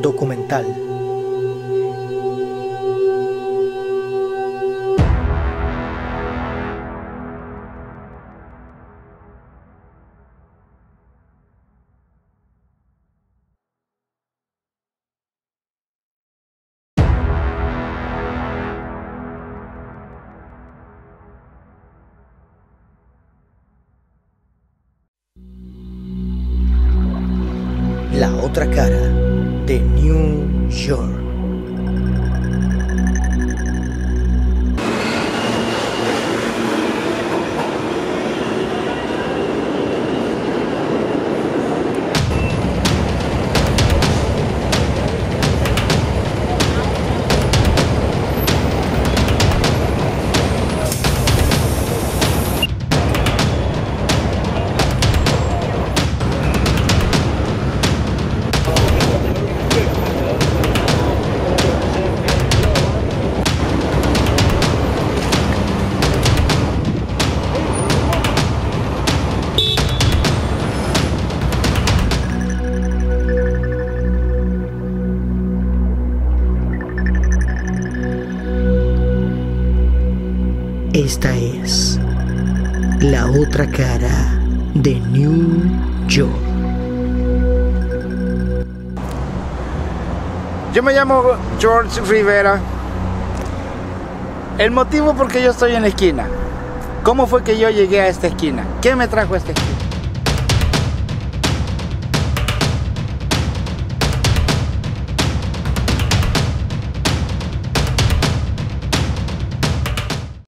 Documental. La otra cara de New York. Esta es la otra cara de New York. Yo me llamo George Rivera. El motivo por qué yo estoy en la esquina. ¿Cómo fue que yo llegué a esta esquina? ¿Qué me trajo a esta esquina?